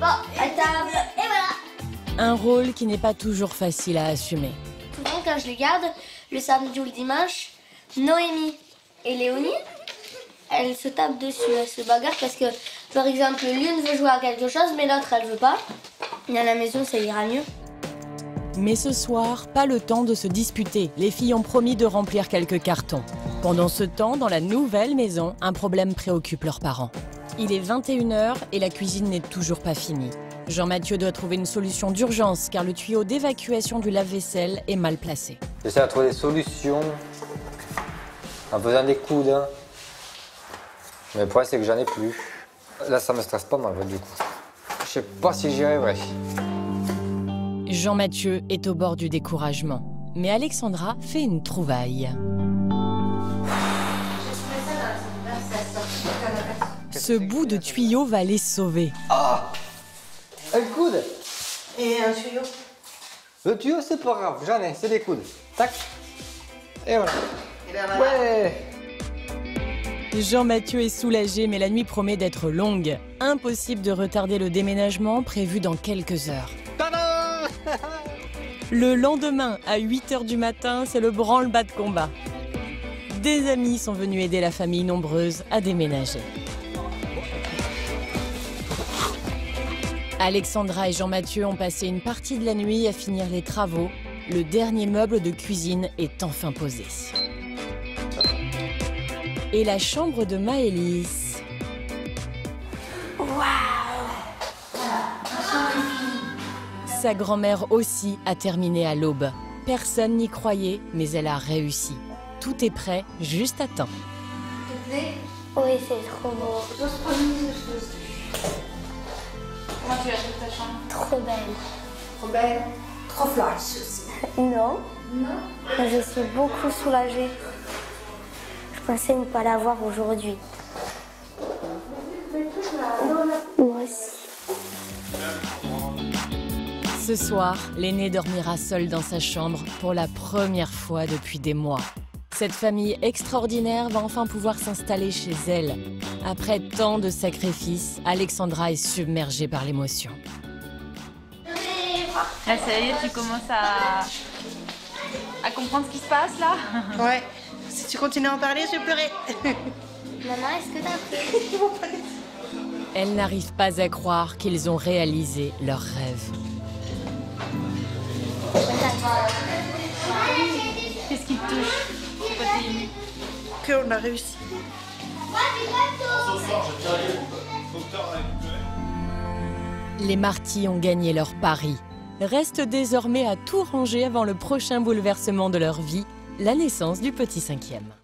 Bon, à table. Et voilà. Un rôle qui n'est pas toujours facile à assumer. Souvent, quand je les garde, le samedi ou le dimanche, Noémie et Léonie, elles se tapent dessus, elles se bagarrent parce que, par exemple, l'une veut jouer à quelque chose, mais l'autre, elle veut pas. Et à la maison, ça ira mieux. Mais ce soir, pas le temps de se disputer. Les filles ont promis de remplir quelques cartons. Pendant ce temps, dans la nouvelle maison, un problème préoccupe leurs parents. Il est 21h et la cuisine n'est toujours pas finie. Jean-Mathieu doit trouver une solution d'urgence car le tuyau d'évacuation du lave-vaisselle est mal placé. J'essaie de trouver des solutions en faisant des coudes. hein. Mais le problème, c'est que j'en ai plus. Là, ça me stresse pas mal, du coup. Je sais pas si j'y arriverai. Jean-Mathieu est au bord du découragement. Mais Alexandra fait une trouvaille. Ce bout de tuyau va les sauver. Un coude Et un tuyau. Le tuyau, c'est pas grave, j'en ai, c'est des coudes. Tac. Et voilà. Et ben voilà. Ouais Jean-Mathieu est soulagé, mais la nuit promet d'être longue. Impossible de retarder le déménagement prévu dans quelques heures. Tadam Le lendemain, à 8h du matin, c'est le branle-bas de combat. Des amis sont venus aider la famille nombreuse à déménager. Alexandra et Jean-Mathieu ont passé une partie de la nuit à finir les travaux. Le dernier meuble de cuisine est enfin posé. Et la chambre de Maëlys. Sa grand-mère aussi a terminé à l'aube. Personne n'y croyait, mais elle a réussi. Tout est prêt, juste à temps. Oui, c'est trop beau. Comment tu as trouvé ta chambre? Trop belle. Trop belle? Trop flash aussi. Non? Non. Je suis beaucoup soulagée. Je pensais ne pas l'avoir aujourd'hui. Moi aussi. Ce soir, l'aîné dormira seul dans sa chambre pour la première fois depuis des mois. Cette famille extraordinaire va enfin pouvoir s'installer chez elle. Après tant de sacrifices, Alexandra est submergée par l'émotion. Ah, ça y est, tu commences à... à comprendre ce qui se passe là Ouais. Si tu continues à en parler, je vais pleurer. Maman, est-ce que t'as pris Elle n'arrive pas à croire qu'ils ont réalisé leur rêve. Qu'est-ce qui te touche? Les Marty ont gagné leur pari. Reste désormais à tout ranger avant le prochain bouleversement de leur vie, la naissance du petit cinquième.